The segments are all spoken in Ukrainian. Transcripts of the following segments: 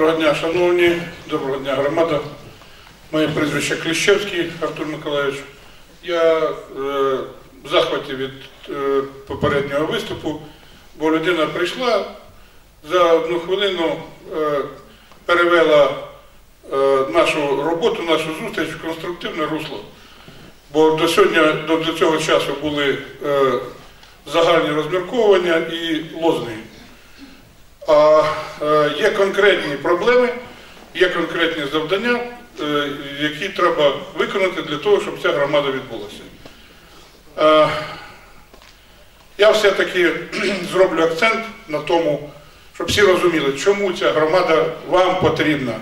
Доброго дня, шановні, доброго дня, громада. Моє прізвище Кліщевський Артур Миколаївич. Я е, в захваті від е, попереднього виступу, бо людина прийшла за одну хвилину, е, перевела нашу роботу, нашу зустріч в конструктивне русло. Бо до сьогодні, до, цього часу були загальні розмірковування і лозунги. А е, є конкретні проблеми, є конкретні завдання, е, які треба виконати для того, щоб ця громада відбулася. Е, я все-таки зроблю акцент на тому, щоб всі розуміли, чому ця громада вам потрібна,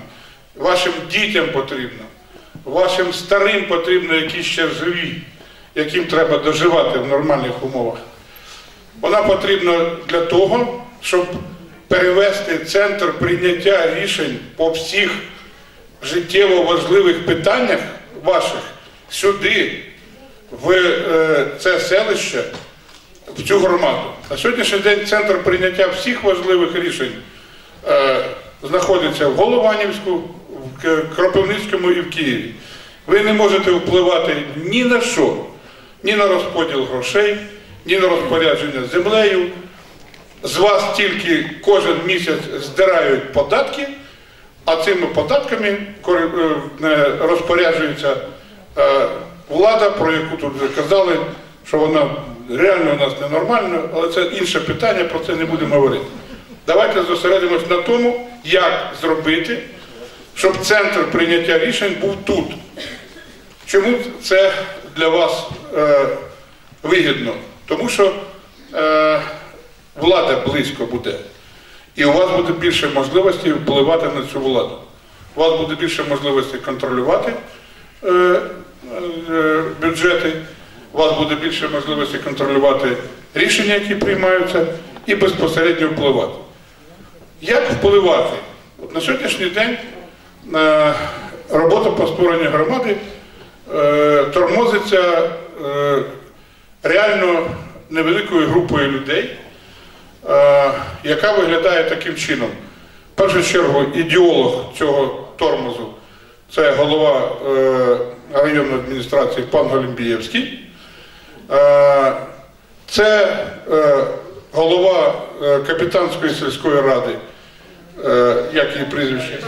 вашим дітям потрібна, вашим старим потрібно, які ще живі, яким треба доживати в нормальних умовах. Вона потрібна для того, щоб перевести центр прийняття рішень по всіх життєво важливих питаннях ваших сюди, в е, це селище, в цю громаду. На сьогоднішній день центр прийняття всіх важливих рішень е, знаходиться в Голованівську, в Кропивницькому і в Києві. Ви не можете впливати ні на що, ні на розподіл грошей, ні на розпорядження землею, з вас тільки кожен місяць здирають податки, а цими податками е, розпоряджується е, влада, про яку тут вже казали, що вона реально у нас ненормальна, але це інше питання, про це не будемо говорити. Давайте зосередимось на тому, як зробити, щоб центр прийняття рішень був тут. Чому це для вас е, вигідно? Тому що влада близько буде. І у вас буде більше можливостей впливати на цю владу. У вас буде більше можливостей контролювати е, е, бюджети, у вас буде більше можливостей контролювати рішення, які приймаються, і безпосередньо впливати. Як впливати? От на сьогоднішній день е, робота по створенню громади е, тормозиться е, реально невеликою групою людей, яка виглядає таким чином. В першу чергу ідеолог цього тормозу це голова е, районної адміністрації пан Голімбієвський. Е, це е, голова е, капітанської сільської ради, е, як її прізвище?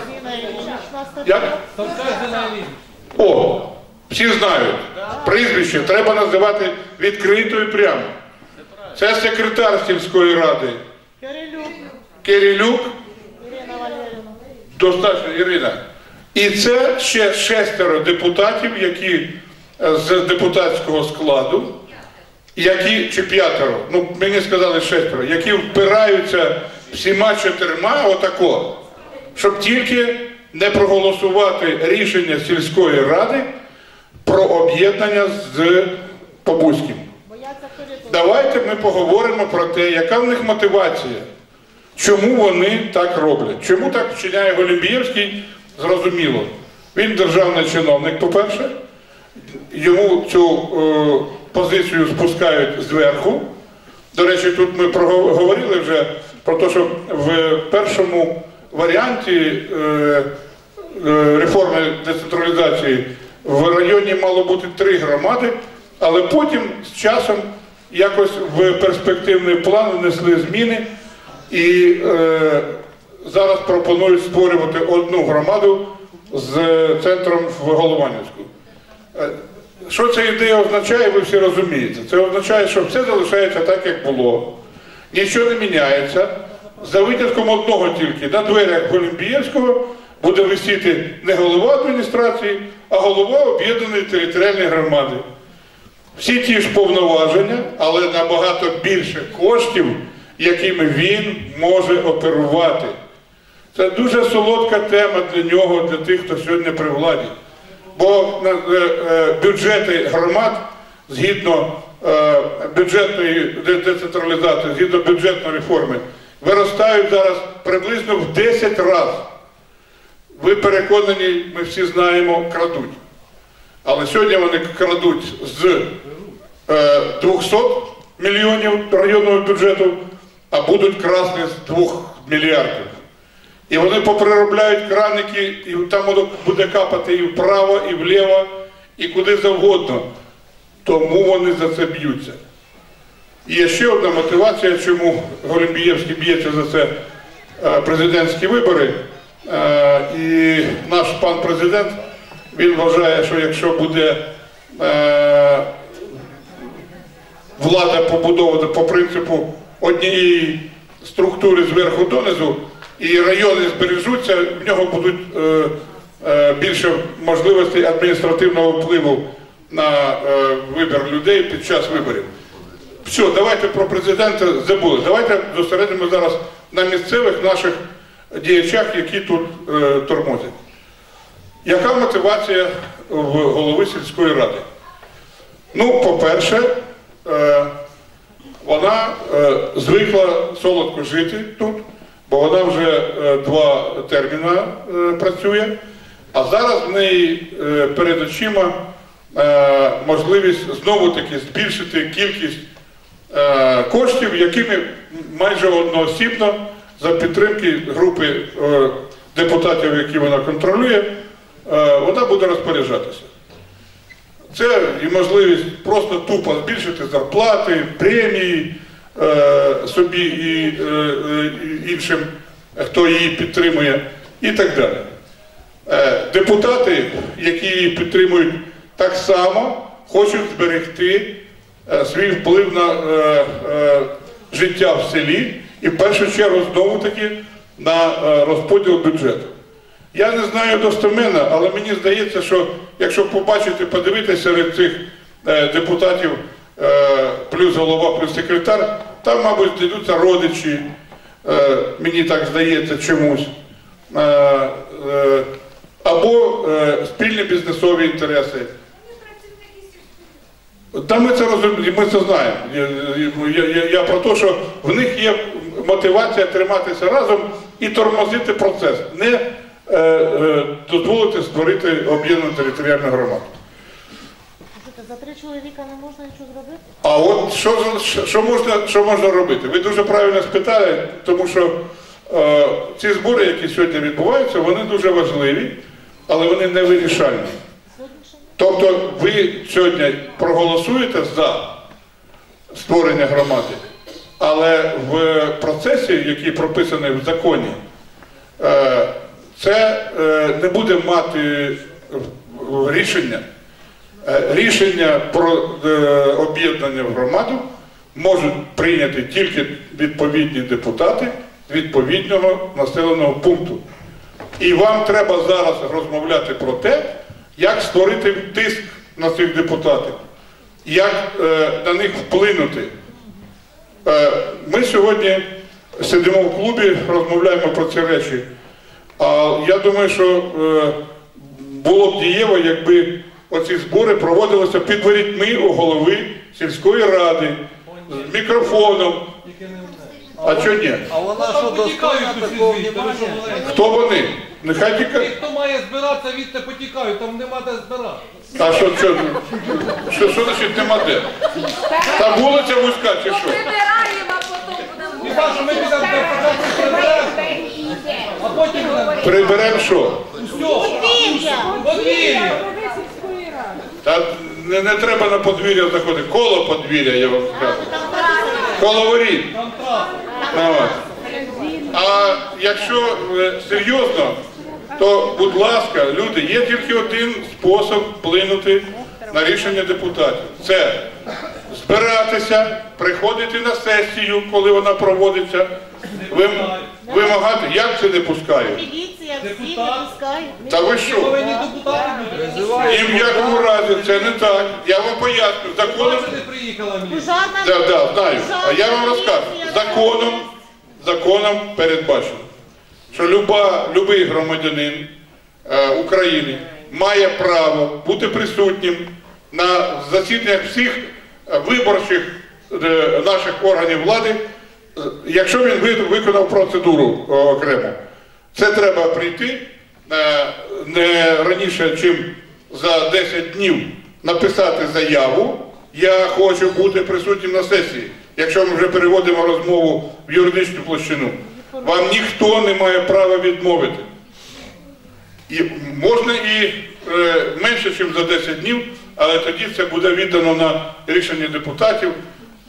Як? О, всі знають. Прізвище треба називати відкрито і прямо. Це секретар сільської ради Кирилюк Кирилюк, Ірина Валерівна. достатньо Ірина. І це ще шестеро депутатів, які е, з депутатського складу, які, чи п'ятеро, ну мені сказали шестеро, які впираються всіма чотирма отако, щоб тільки не проголосувати рішення сільської ради про об'єднання з Побузьким. Давайте ми поговоримо про те, яка в них мотивація, чому вони так роблять. Чому так вчиняє Голімбієвський, зрозуміло. Він державний чиновник, по-перше, йому цю е, позицію спускають зверху. До речі, тут ми проговорили вже про те, що в першому варіанті е, е, реформи децентралізації в районі мало бути три громади, але потім з часом якось в перспективний план внесли зміни і е, зараз пропонують створювати одну громаду з центром в Голованівську. Е, Що ця ідея означає, ви всі розумієте. Це означає, що все залишається так, як було, нічого не міняється. За винятком одного тільки на дверях Голімбієвського буде висіти не голова адміністрації, а голова об'єднаної територіальної громади. Всі ті ж повноваження, але набагато більше коштів, якими він може оперувати. Це дуже солодка тема для нього, для тих, хто сьогодні при владі. Бо е, е, бюджети громад згідно е, бюджетної децентралізації, згідно бюджетної реформи, виростають зараз приблизно в 10 разів. Ви переконані, ми всі знаємо, крадуть. Але сьогодні вони крадуть з е, 200 мільйонів районного бюджету, а будуть красти з 2 мільярдів. І вони поприробляють краники, і там воно буде капати і вправо, і вліво, і куди завгодно. Тому вони за це б'ються. І є ще одна мотивація, чому Голімбієвський б'ється за це е, президентські вибори. Е, І наш пан президент він вважає, що якщо буде е, влада побудована по принципу однієї структури зверху донизу, і райони збережуться, в нього будуть е, е, більше можливостей адміністративного впливу на е, вибір людей під час виборів. Все, давайте про президента забули. Давайте зосередимо зараз на місцевих наших діячах, які тут е, тормозять. Яка мотивація в голови сільської ради? Ну, по-перше, е, вона е, звикла солодко жити тут, бо вона вже е, два терміни працює, а зараз в неї перед очима можливість знову-таки збільшити кількість коштів, якими майже одноосібно за підтримки групи депутатів, які вона контролює, вона буде розпоряджатися. Це і можливість просто тупо збільшити зарплати, премії е, собі і е, е, іншим, хто її підтримує, і так далі. Е, депутати, які її підтримують, так само хочуть зберегти е, свій вплив на е, е, життя в селі і в першу чергу знову таки на е, розподіл бюджету. Я не знаю достеменно, але мені здається, що якщо побачити, подивитися серед цих е, депутатів, е, плюс голова, плюс секретар, там, мабуть, знайдуться родичі, е, мені так здається чомусь, або спільні бізнесові інтереси. Та ми це розуміємо, ми це знаємо. Я, я, я, про те, що в них є мотивація триматися разом і тормозити процес, не дозволити створити об'єднану територіальну громаду. За три чоловіка не можна нічого зробити? А от що, що, що, можна, що можна робити? Ви дуже правильно спитали, тому що е, ці збори, які сьогодні відбуваються, вони дуже важливі, але вони не вирішальні. Тобто ви сьогодні проголосуєте за створення громади, але в процесі, який прописаний в законі, е, це е, не буде мати рішення. Е, Рішення про е, об'єднання в громаду можуть прийняти тільки відповідні депутати відповідного населеного пункту. І вам треба зараз розмовляти про те, як створити тиск на цих депутатів, як е, на них вплинути. Е, ми сьогодні сидимо в клубі, розмовляємо про ці речі. А я думаю, що е, було б дієво, якби оці збори проводилися під ворітьми у голови сільської ради з мікрофоном. А чого ні? А вона Там що достойна такого що внимання? Хто вони? Нехай Ті, тільки. хто має збиратися, відти потікають, там нема де збирати. А що, що, що, що значить нема де? Та вулиця вузька чи що? Прибираємо, а потім будемо. Хіба що ми підемо а потім. Приберемо що? Подвір'я. Та не, не треба на подвір'я заходити. Коло подвір'я, я вам скажу. Коло воріт. А якщо е, серйозно, то, будь ласка, люди, є тільки один спосіб вплинути на рішення депутатів. Це збиратися, приходити на сесію, коли вона проводиться, вим- вимагати. Як це не пускають? Міліція всі не Депутат. Та ви що? Ні в якому разі це не так. Я вам поясню. Законом. Пожарна Да, да, знаю. А я вам розкажу. Законом, законом передбачено, що люба, любий громадянин е, України має право бути присутнім на засіданнях всіх е, виборчих е, наших органів влади, якщо він виконав процедуру е, окремо. Це треба прийти е, не раніше, чим за 10 днів написати заяву. Я хочу бути присутнім на сесії, якщо ми вже переводимо розмову в юридичну площину. Вам ніхто не має права відмовити. І можна і е, менше, ніж за 10 днів, але тоді це буде віддано на рішення депутатів.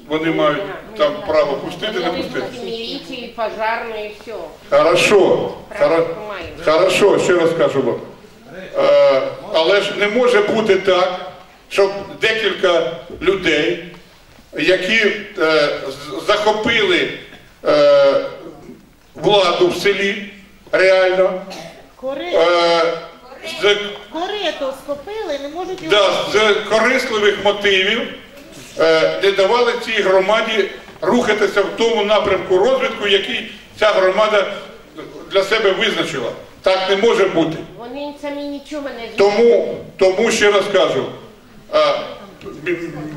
Вони мають там право пустити, не пустити. Милиции, пожарные, все. Хорошо, хоро- хорошо, ще раз кажу вам. Е, але ж не може бути так, щоб декілька людей, які е, з- захопили е, владу в селі, реально, Кори... е, з, Корито схопили, не можуть його. да, з корисливих мотивів не давали цій громаді рухатися в тому напрямку розвитку, який ця громада для себе визначила. Так не може бути. Вони самі нічого не. Тому, тому ще раз кажу,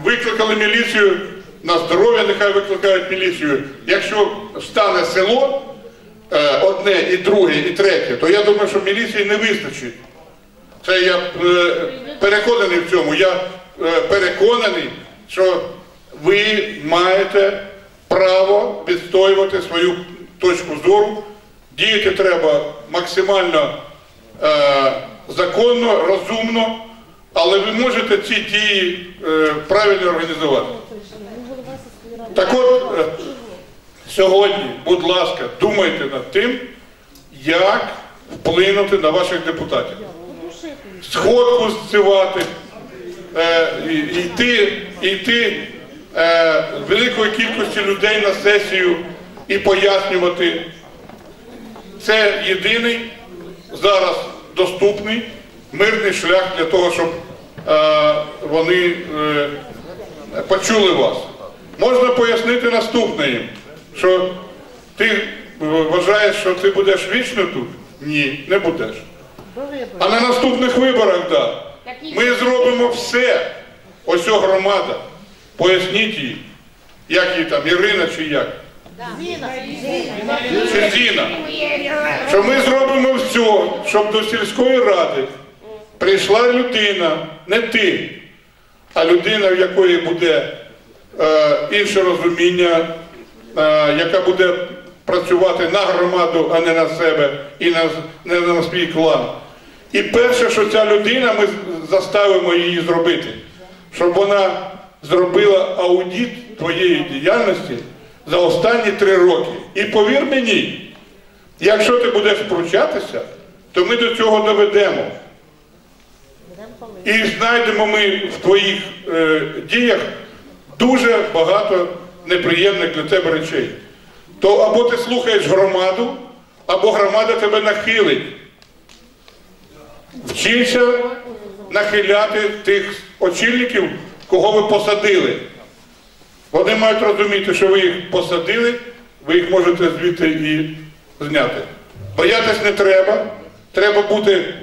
викликали міліцію, на здоров'я нехай викликають міліцію. Якщо стане село е, одне і друге, і третє, то я думаю, що міліції не вистачить. Це я е, переконаний в цьому. Я е, переконаний, що ви маєте право відстоювати свою точку зору. Діяти треба максимально е, законно, розумно, але ви можете ці дії е, правильно організувати. Так от, е, сьогодні, будь ласка, думайте над тим, як вплинути на ваших депутатів. Сходку і йти, і йти е, великої кількості людей на сесію і пояснювати. Це єдиний зараз доступний мирний шлях для того, щоб е, вони е, почули вас. Можна пояснити наступне їм, що ти е, вважаєш, що ти будеш вічно тут? Ні, не будеш. А на наступних виборах, да. Ми зробимо все. Ось о громада. Поясніть їй, як її там, Ірина чи як. Зіна, Чи Зіна. Що ми зробимо все, щоб до сільської ради прийшла людина, не ти, а людина, в якої буде е, інше розуміння, е, яка буде працювати на громаду, а не на себе і на, не на свій клан. І перше, що ця людина, ми заставимо її зробити, щоб вона зробила аудит твоєї діяльності за останні три роки. І повір мені, якщо ти будеш втручатися, то ми до цього доведемо. І знайдемо ми в твоїх е, діях дуже багато неприємних для тебе речей. То або ти слухаєш громаду, або громада тебе нахилить. Вчися нахиляти тих очільників, кого ви посадили. Вони мають розуміти, що ви їх посадили, ви їх можете звідти і зняти. Боятись не треба, треба бути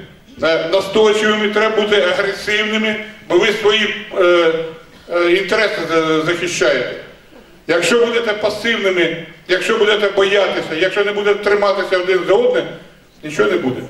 е, настойчивими, треба бути агресивними, бо ви свої е, е, інтереси захищаєте. Якщо будете пасивними, якщо будете боятися, якщо не будете триматися один за одним, нічого не буде.